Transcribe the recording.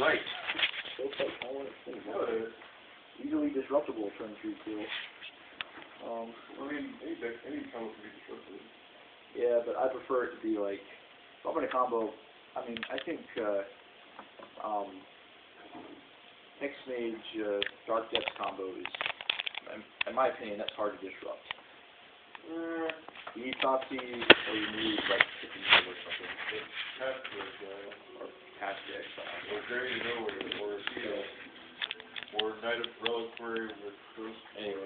Right. So it's like, to think No, it is. Easily disruptible turn three cool. Um, I mean, any deck, any combo can be disrupted. yeah, but I prefer it to be like, if I'm in a combo, I mean, I think, uh, um, Hexmage, uh, Dark Depths combo is, in, in my opinion, that's hard to disrupt. Uh, You need Totsy, or you need, like, Chicken or something, half the guy. or Path to Exile. Or Nowhere, or Seal. Or Knight of Reliquary with Ghost. Anyway, um,